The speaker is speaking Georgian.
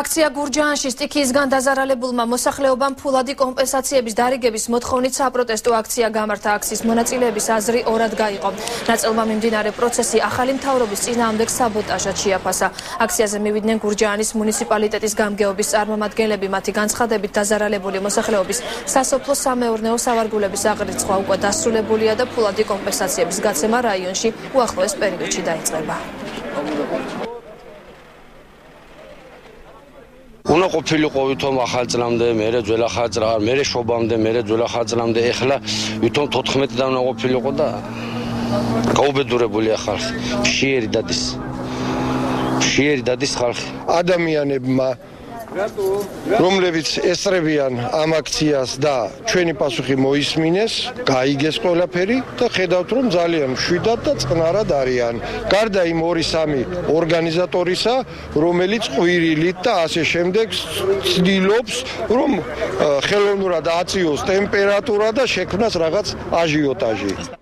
აქცია გურჯაანში სტიქიისგან დაზარალებულმა მოსახლეობამ ფულადი კომპენსაციების დარიგების მოთხოვნით საპროტესტო აქცია გამართა აქციის მონაწილეების აზრი ორად გაიყო. ნაწილმა მიმდინარე პროცესი ახალი მთავრობის წინააღმდეგ საბოტაჟად შეაფასა. აქციაზე მივიდნენ გურჯაანის მუნიციპალიტეტის გამგეობის წარმომადგენლები, მათი განცხადებით დაზარალებული მოსახლეობის სასოფლო სამეურნეო სავარგულების აღრიცხვა უკვე დასრულებულია და ფულადი კომპენსაციების გაცემა რაიონში უახლოეს პერიოდში დაიწყება. უნდა ყოფილიყო ვითომ ახალ წლამდე, მერე ძველ ახალ წლამდე, მერე შობამდე, მერე ძველ ახალ წლამდე, ეხლა ვითომ 14-დან უნდა ყოფილიყო და გაუბედურებულია ხალხი. ფშიერი დადის. ფშიერი დადის ხალხი. ადამიანებმა რომლებიც ესწრებიან ამ აქციას და ჩვენი პასუხი მოისმინეს, გაიგეს ყველაფერი და ხედავთ რომ ძალიან მშვიდად და წყნარად არიან. გარდა იმ 2-3 ორგანიზატორისა, რომელიც ყვირილით და ასე შემდეგ ცდილობს რომ ხელოვნურად აწიოს ტემპერატურა და შექმნას რაღაც აჟიოტაჟი.